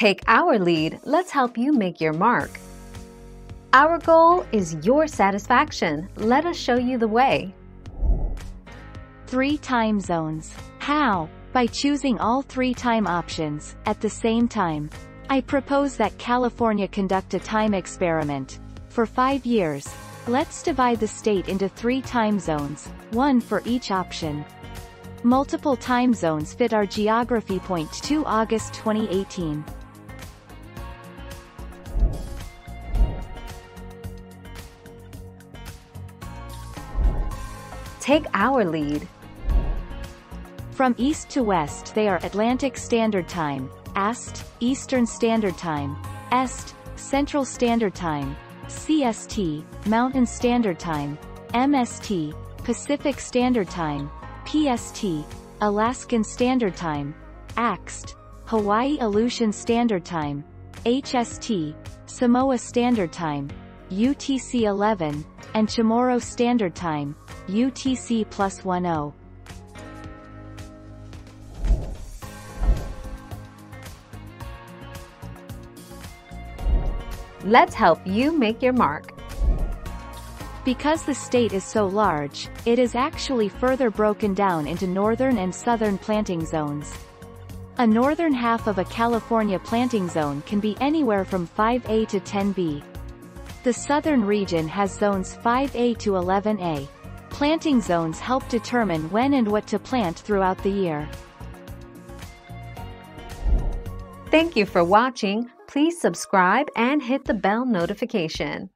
Take our lead, let's help you make your mark. Our goal is your satisfaction. Let us show you the way. Three time zones. How? By choosing all three time options, at the same time. I propose that California conduct a time experiment. For five years. Let's divide the state into three time zones, one for each option. Multiple time zones fit our geography. Point 2 August 2018. Take our lead. From east to west they are Atlantic Standard Time, AST, Eastern Standard Time, EST, Central Standard Time, CST, Mountain Standard Time, MST, Pacific Standard Time, PST, Alaskan Standard Time, AXT, Hawaii Aleutian Standard Time, HST, Samoa Standard Time, UTC 11, and Chamorro Standard Time, UTC plus 10. Let's help you make your mark. Because the state is so large, it is actually further broken down into northern and southern planting zones. A northern half of a California planting zone can be anywhere from 5A to 10B. The southern region has zones 5A to 11A. Planting zones help determine when and what to plant throughout the year. Thank you for watching. Please subscribe and hit the bell notification.